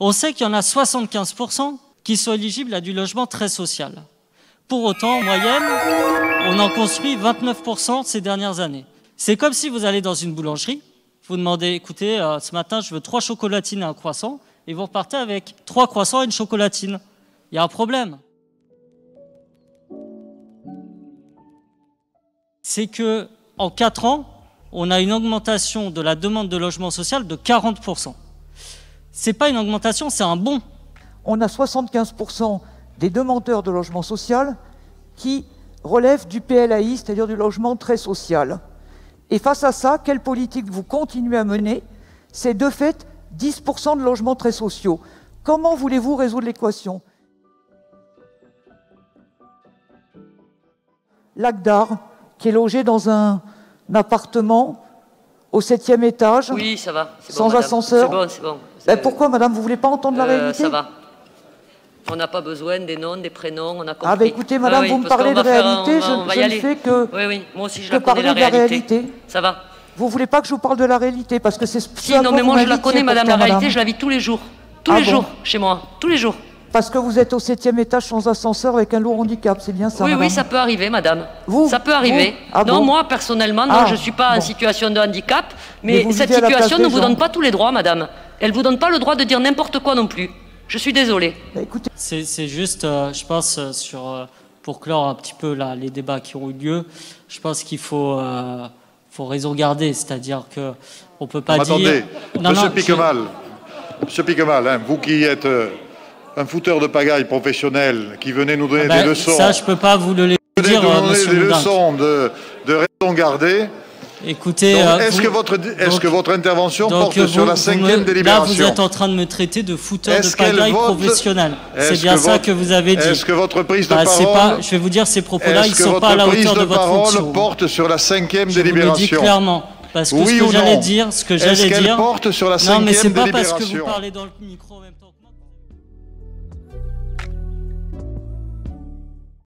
On sait qu'il y en a 75% qui sont éligibles à du logement très social. Pour autant, en moyenne, on en construit 29% ces dernières années. C'est comme si vous allez dans une boulangerie, vous demandez, écoutez, euh, ce matin, je veux trois chocolatines et un croissant, et vous repartez avec trois croissants et une chocolatine. Il y a un problème. C'est que en quatre ans, on a une augmentation de la demande de logement social de 40%. C'est pas une augmentation, c'est un bond. On a 75% des demandeurs de logement social qui relèvent du PLAI, c'est-à-dire du logement très social. Et face à ça, quelle politique vous continuez à mener? C'est de fait 10% de logements très sociaux. Comment voulez-vous résoudre l'équation? L'Agdar, qui est logé dans un, appartement au septième étage, Oui, ça va. c'est sans bon, ascenseur. C'est bon, c'est bon. Ben pourquoi, madame, vous voulez pas entendre la Euh, réalité Ça va. On n'a pas besoin des noms, des prénoms, on a compris. Ah ben écoutez, madame, oui, vous me parlez de réalité, va- je- je y ne aller. fais que- Oui, oui, moi aussi je que la connais, parler la de la réalité. Ça va. Vous voulez pas que je vous parle de la réalité Parce que c'est ce Si, non, mais moi je la connais, madame, la réalité, je la vis tous les jours. Tous Ah les bon jours, chez moi. Tous les jours. Parce que vous êtes au septième étage sans ascenseur avec un lourd handicap, c'est bien ça oui, madame oui, ça peut arriver, madame. Vous Ça peut arriver. Ah non, bon moi, personnellement, non, Ah, je ne suis pas en situation de handicap, Mais cette situation ne vous donne pas tous les droits, madame. Elle ne vous donne pas le droit de dire n'importe quoi non plus. Je suis désolée. Bah, C'est juste, euh, je pense, euh, sur, euh, pour clore un petit peu là, les débats qui ont eu lieu, je pense qu'il faut, euh, faut raison garder, c'est-à-dire que on peut pas Attendez, dire. Non, Monsieur non, je- Piquemal, Monsieur Piquemal, hein, vous qui êtes euh, un fouteur de pagaille professionnel, qui venez nous donner Ben, des leçons, Ça, je peux pas vous le venez dire, nous euh, donner monsieur des leçons de, de raison gardée. Écoutez, euh, Est-ce que votre, est-ce que votre intervention donc, porte vous- sur la cinquième me- Là, vous délibération êtes en train de me traiter de fouteur de pagaille professionnel. C'est Est-ce bien ça votre- que vous avez dit. Est-ce que votre prise de Bah, parole, pas, je vais vous dire, ces propos-là, ils sont pas à la hauteur de, de votre parole fonction. porte sur la cinquième Je vous le dis délibération clairement. Parce que Oui ce que j'allais dire, ce que j'allais dire. porte sur la Non, mais c'est cinquième pas parce que vous délibération parlez dans le micro en même temps.